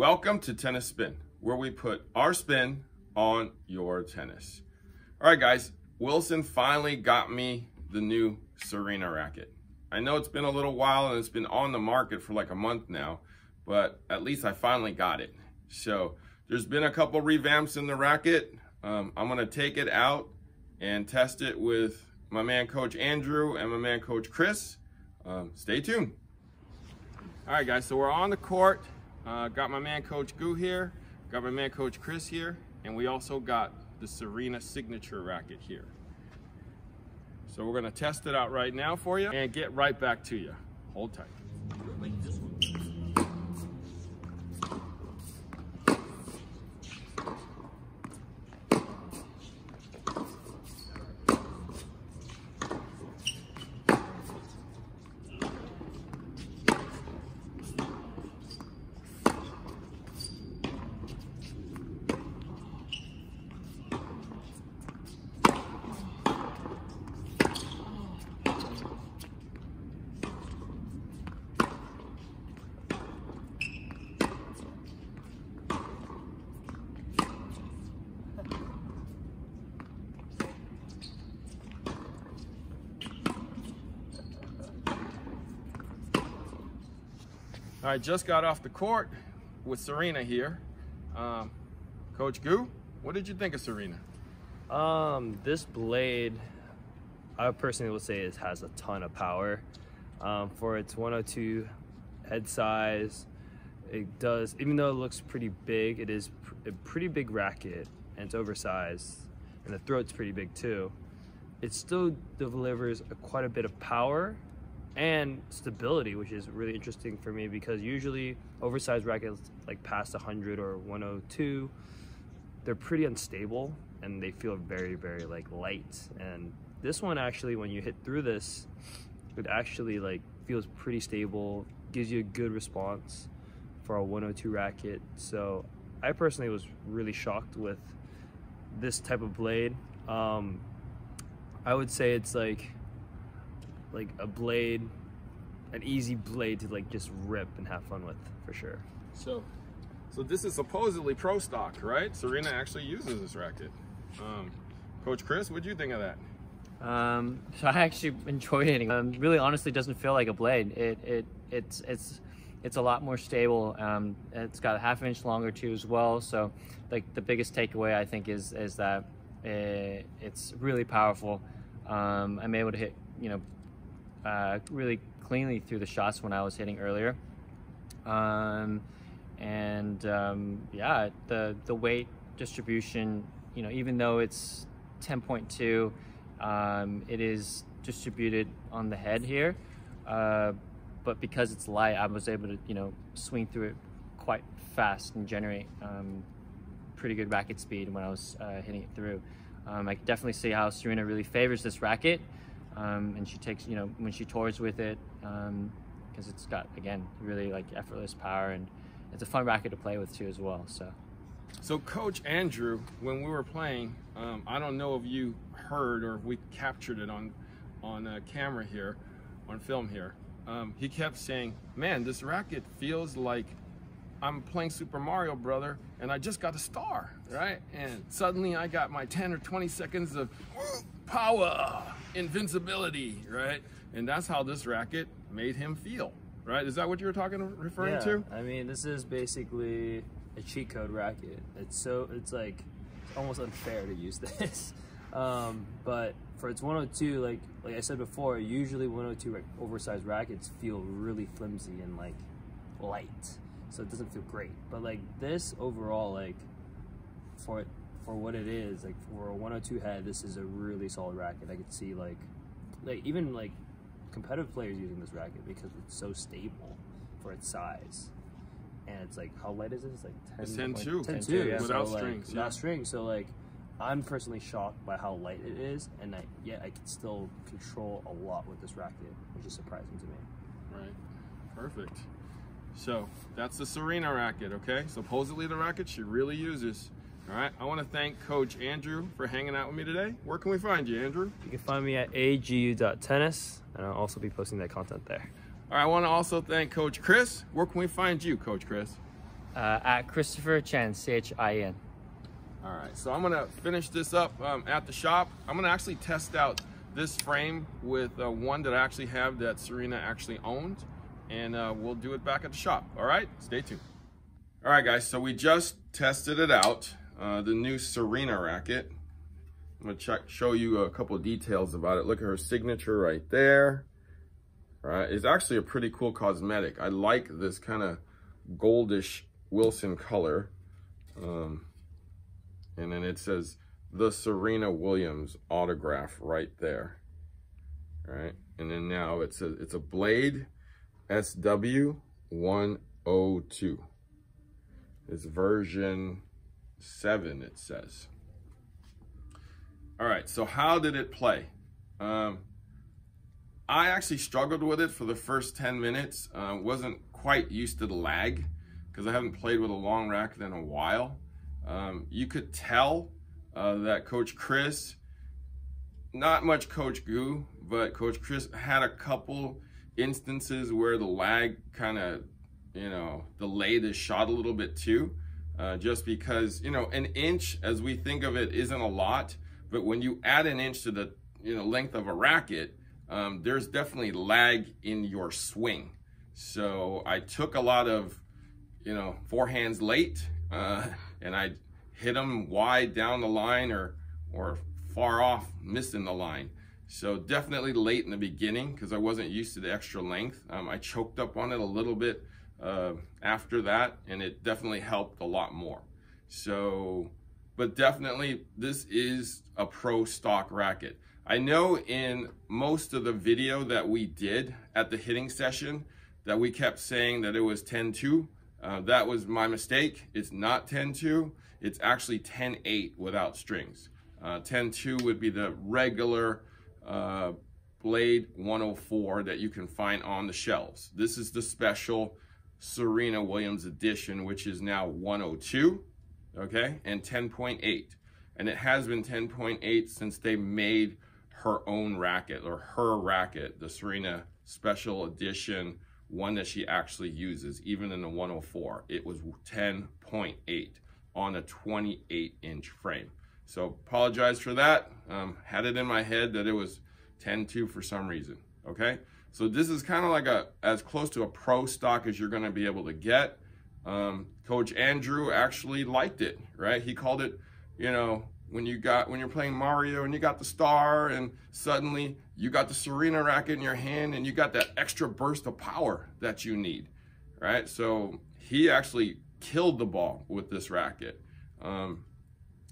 Welcome to Tennis Spin, where we put our spin on your tennis. All right, guys, Wilson finally got me the new Serena racket. I know it's been a little while and it's been on the market for like a month now, but at least I finally got it. So there's been a couple revamps in the racket. Um, I'm gonna take it out and test it with my man Coach Andrew and my man Coach Chris. Um, stay tuned. All right, guys, so we're on the court. Uh, got my man Coach Gu here, got my man Coach Chris here, and we also got the Serena signature racket here. So we're gonna test it out right now for you and get right back to you. Hold tight. I just got off the court with Serena here. Um, Coach Gu, what did you think of Serena? Um, this blade, I personally would say it has a ton of power. Um, for its 102 head size, it does, even though it looks pretty big, it is pr a pretty big racket and it's oversized and the throat's pretty big too. It still delivers a, quite a bit of power and stability, which is really interesting for me because usually oversized rackets like past 100 or 102, they're pretty unstable and they feel very, very like light. And this one actually, when you hit through this, it actually like feels pretty stable, gives you a good response for a 102 racket. So I personally was really shocked with this type of blade. Um, I would say it's like like a blade, an easy blade to like just rip and have fun with for sure. So, so this is supposedly pro stock, right? Serena actually uses this racket. Um, Coach Chris, what do you think of that? Um, so I actually enjoyed hitting. Um, really, honestly, doesn't feel like a blade. It it it's it's it's a lot more stable. Um, it's got a half inch longer too as well. So, like the biggest takeaway I think is is that it, it's really powerful. Um, I'm able to hit you know uh, really cleanly through the shots when I was hitting earlier. Um, and um, yeah, the the weight distribution, you know, even though it's 10.2, um, it is distributed on the head here. Uh, but because it's light, I was able to, you know, swing through it quite fast and generate um, pretty good racket speed when I was uh, hitting it through. Um, I definitely see how Serena really favors this racket um, and she takes you know when she tours with it because um, it's got again really like effortless power and it's a fun racket to play with too as well so. So coach andrew when we were playing um, i don't know if you heard or if we captured it on on uh, camera here on film here. Um, he kept saying man this racket feels like i'm playing super mario brother and i just got a star right? And suddenly i got my 10 or 20 seconds of power, invincibility, right? And that's how this racket made him feel, right? Is that what you were talking, referring yeah, to? I mean, this is basically a cheat code racket. It's so, it's like, it's almost unfair to use this. Um, but for its 102, like like I said before, usually 102 oversized rackets feel really flimsy and like light, so it doesn't feel great. But like this overall, like for for what it is, like for a 102 head, this is a really solid racket. I could see like, like even like competitive players using this racket because it's so stable for its size. And it's like, how light is it? It's like 10, it's 10 2. 10 2, yeah. Without so, strings. Like, without strings. So like, I'm personally shocked by how light it is, and I, yet I can still control a lot with this racket, which is surprising to me. Right. Perfect. So that's the Serena racket, okay? Supposedly the racket she really uses. All right, I want to thank Coach Andrew for hanging out with me today. Where can we find you, Andrew? You can find me at agu.tennis, and I'll also be posting that content there. All right, I want to also thank Coach Chris. Where can we find you, Coach Chris? uh, at Christopher Chin, C-H-I-N. All right, so I'm gonna finish this up um, at the shop. I'm gonna actually test out this frame with uh, one that I actually have that Serena actually owned, and uh, we'll do it back at the shop. All right, stay tuned. All right, guys, so we just tested it out, uh, the new Serena racket. I'm gonna check, show you a couple details about it. Look at her signature right there. Right, it's actually a pretty cool cosmetic. I like this kind of goldish Wilson color. Um, and then it says the Serena Williams autograph right there. All right. And then now it says it's a Blade SW102. It's version 7, it says. All right, so how did it play? Um, I actually struggled with it for the first 10 minutes. Uh, wasn't quite used to the lag because I haven't played with a long racket in a while. Um, you could tell uh, that Coach Chris, not much Coach Gu, but Coach Chris had a couple instances where the lag kind of, you know, delayed his shot a little bit too. Uh, just because, you know, an inch, as we think of it, isn't a lot. But when you add an inch to the, you know, length of a racket, um, there's definitely lag in your swing. So I took a lot of, you know, forehands late. Uh, and I hit them wide down the line or, or far off, missing the line. So definitely late in the beginning because I wasn't used to the extra length. Um, I choked up on it a little bit uh, after that and it definitely helped a lot more. So, but definitely this is a pro stock racket. I know in most of the video that we did at the hitting session that we kept saying that it was 10-2. Uh, that was my mistake. It's not 10-2. It's actually 10-8 without strings. 10-2 uh, would be the regular uh, Blade 104 that you can find on the shelves. This is the special Serena Williams edition, which is now 102, okay, and 10.8. And it has been 10.8 since they made her own racket or her racket, the Serena Special Edition one that she actually uses, even in the 104, it was 10.8 on a 28 inch frame. So apologize for that. Um, had it in my head that it was 10.2 for some reason, okay? So this is kind of like a as close to a pro stock as you're gonna be able to get. Um, Coach Andrew actually liked it, right? He called it, you know, when you got when you're playing Mario and you got the star and suddenly you got the Serena racket in your hand and you got that extra burst of power that you need, right? So he actually killed the ball with this racket. Um,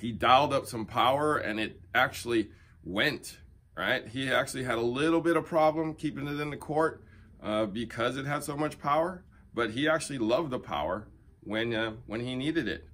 he dialed up some power and it actually went, right? He actually had a little bit of problem keeping it in the court uh, because it had so much power, but he actually loved the power when uh, when he needed it.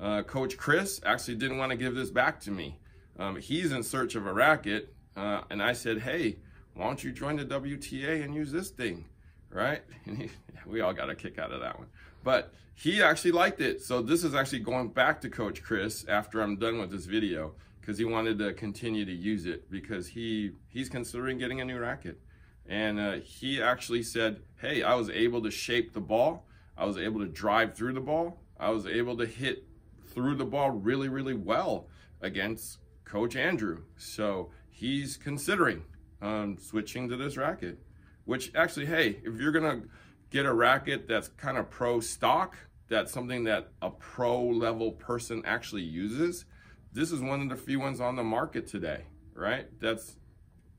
Uh, Coach Chris actually didn't want to give this back to me. Um, he's in search of a racket, uh, and I said, hey, why don't you join the WTA and use this thing, right? And he, we all got a kick out of that one. But he actually liked it. So this is actually going back to Coach Chris after I'm done with this video because he wanted to continue to use it because he he's considering getting a new racket. And uh, he actually said, hey, I was able to shape the ball. I was able to drive through the ball. I was able to hit through the ball really, really well against Coach Andrew. So he's considering um, switching to this racket, which actually, hey, if you're going to get a racket that's kind of pro stock, that's something that a pro level person actually uses, this is one of the few ones on the market today, right? That's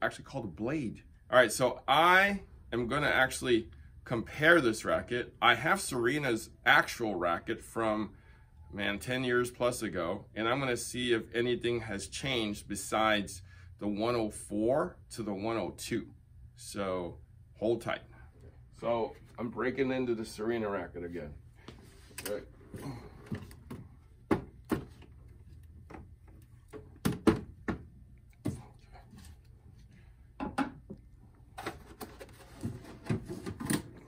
actually called a blade. All right, so I am to actually compare this racket. I have Serena's actual racket from man, 10 years plus ago, and I'm gonna see if anything has changed besides the 104 to the 102. So hold tight. So I'm breaking into the Serena racket again.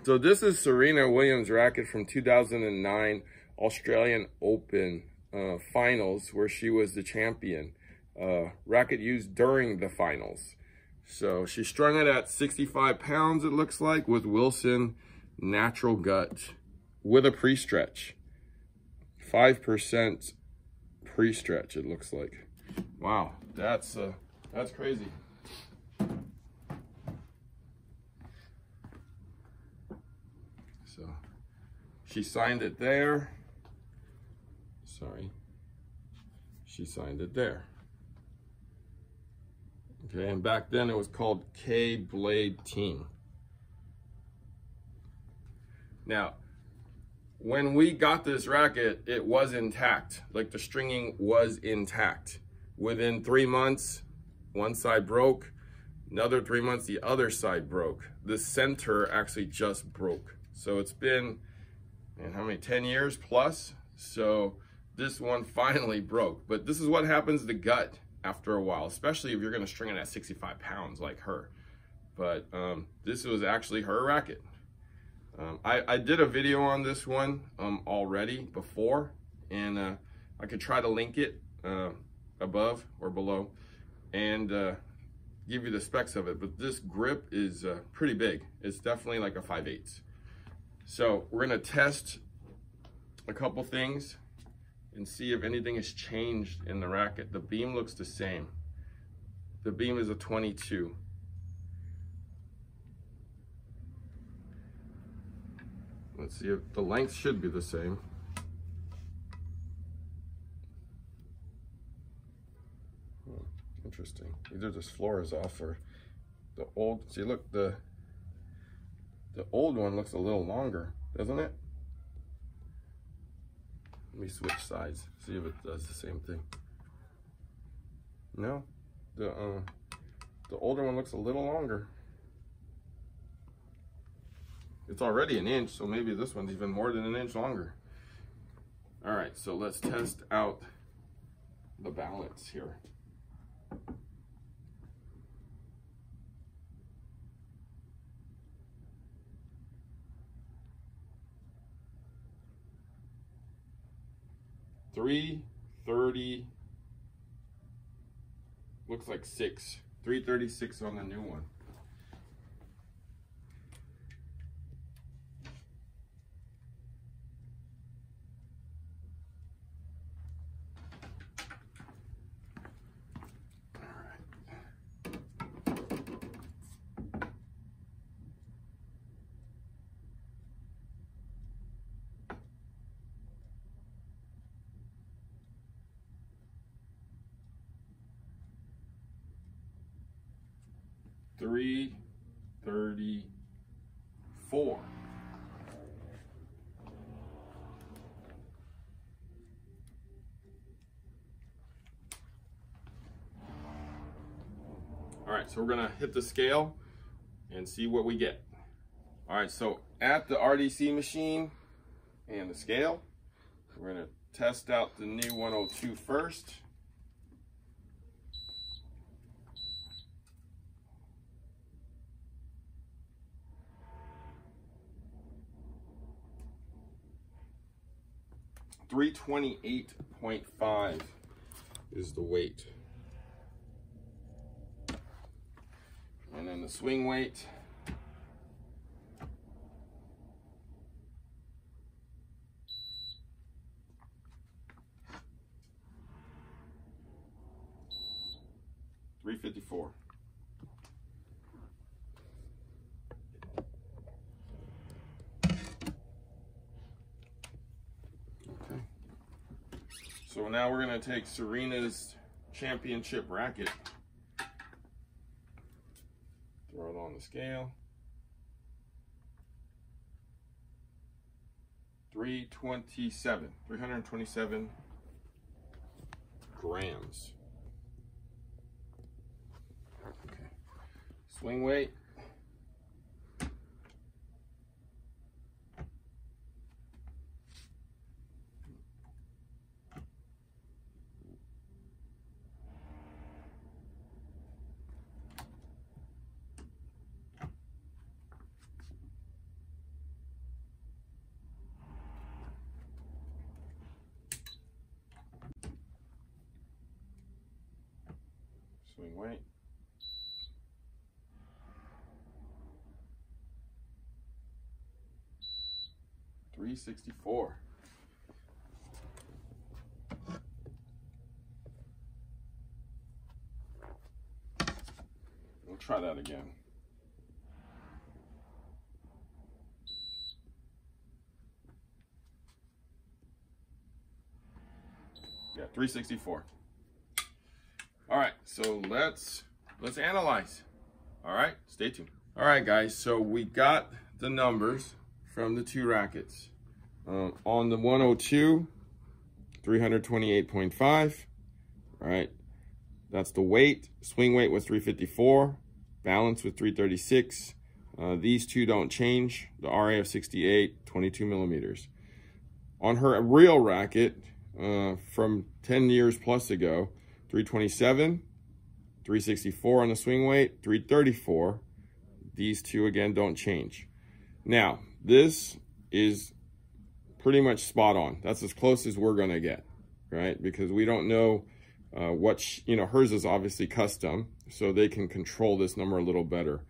So this is Serena Williams racket from 2009 Australian Open uh, finals where she was the champion. Uh, racket used during the finals. So she strung it at 65 pounds, it looks like, with Wilson natural gut with a pre-stretch. 5% pre-stretch, it looks like. Wow, that's uh, that's crazy. So she signed it there. Sorry. She signed it there. Okay, and back then it was called K Blade Team. Now, when we got this racket, it was intact. Like the stringing was intact. Within three months, one side broke. Another three months, the other side broke. The center actually just broke. So it's been, man, how many, 10 years plus? So this one finally broke. But this is what happens to gut after a while, especially if you're gonna string it at 65 pounds like her. But um, this was actually her racket. Um, I, I, did a video on this one um, already before, and uh, I could try to link it uh, above or below and uh, give you the specs of it. But this grip is uh, pretty big. It's definitely like a 5 8 So we're gonna test a couple things and see if anything has changed in the racket. The beam looks the same. The beam is a 22. Let's see if the length should be the same. Hmm, interesting. Either this floor is off or the old, see look, the, the old one looks a little longer, doesn't it? Let me switch sides, see if it does the same thing. No, the, uh, the older one looks a little longer. It's already an inch, so maybe this one's even more than an inch longer. All right, so let's test out the balance here. Three thirty looks like six. 336 on the new one. three thirty-four. All right, so we're gonna hit the scale and see what we get. All right, so at the RDC machine and the scale, we're gonna test out the new 102 first. Three twenty-eight point five is the weight. And then the swing weight. Three fifty-four. Okay. So now we're gonna take Serena's championship racket. Throw it on the scale. 327, 327 grams. Okay. Swing weight. Wait. Three sixty-four. We'll try that again. Yeah, 364. So let's let's analyze. All right, stay tuned. All right, guys, so we got the numbers from the two rackets. Um, on the 102, 328.5. All right, that's the weight. Swing weight was 354. Balance with 336. Uh, these two don't change. The RAF 68, 22 millimeters. On her real racket uh, from 10 years plus ago, 327, 364 on the swing weight, 334. These two again don't change. Now, this is pretty much spot on. That's as close as we're gonna get, right? Because we don't know uh, what, you know, hers is obviously custom, so they can control this number a little better.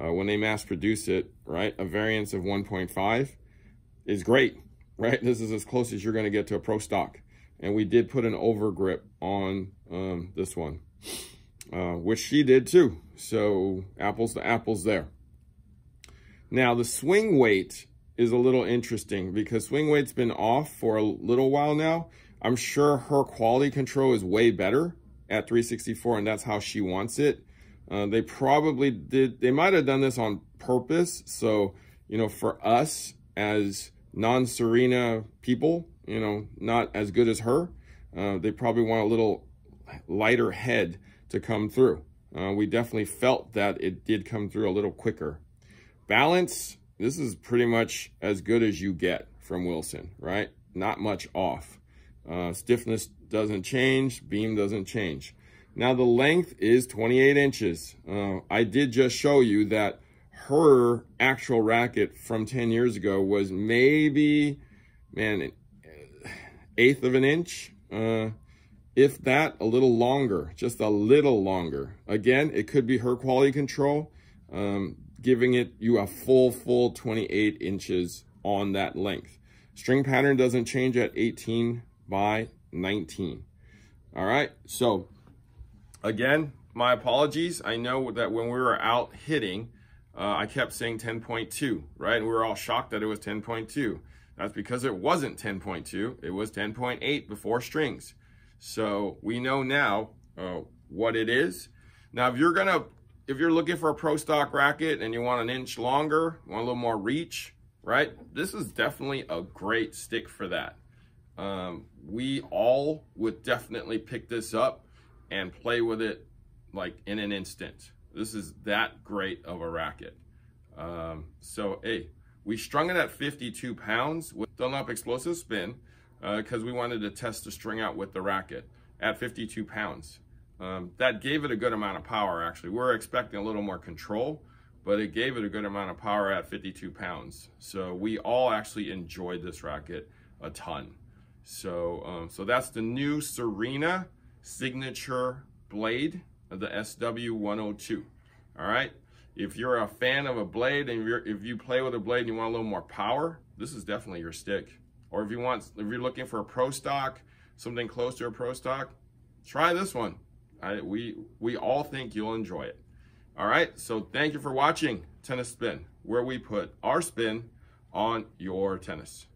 Uh, when they mass produce it, right, a variance of 1.5 is great, right? This is as close as you're gonna get to a pro stock. And we did put an over grip on um, this one, uh, which she did too. So apples to apples there. Now the swing weight is a little interesting because swing weight's been off for a little while now. I'm sure her quality control is way better at 364 and that's how she wants it. Uh, they probably did, they might have done this on purpose. So, you know, for us as non-Serena people, you know, not as good as her, uh, they probably want a little lighter head to come through. Uh, we definitely felt that it did come through a little quicker. Balance, this is pretty much as good as you get from Wilson, right? Not much off. Uh, stiffness doesn't change, beam doesn't change. Now the length is 28 inches. Uh, I did just show you that her actual racket from 10 years ago was maybe, man, an eighth of an inch. Uh, if that, a little longer, just a little longer. Again, it could be her quality control. Um, giving it you a full, full 28 inches on that length. String pattern doesn't change at 18 by 19. All right, so again, my apologies. I know that when we were out hitting, uh, I kept saying 10.2, right? And we were all shocked that it was 10.2. That's because it wasn't 10.2. It was 10.8 before strings. So we know now uh, what it is. Now, if you're gonna if you're looking for a pro stock racket and you want an inch longer, want a little more reach, right? This is definitely a great stick for that. Um, we all would definitely pick this up and play with it like in an instant. This is that great of a racket. Um, so, hey, we strung it at 52 pounds with Dunlop Explosive Spin because uh, we wanted to test the string out with the racket at 52 pounds. Um, that gave it a good amount of power, actually. We are expecting a little more control, but it gave it a good amount of power at 52 pounds. So we all actually enjoyed this racket a ton. So, um, so that's the new Serena signature blade of the SW102. All right. If you're a fan of a blade and if you play with a blade and you want a little more power, this is definitely your stick. Or if you want, if you're looking for a pro stock, something close to a pro stock, try this one. I, we, we all think you'll enjoy it. All right, so thank you for watching Tennis Spin, where we put our spin on your tennis.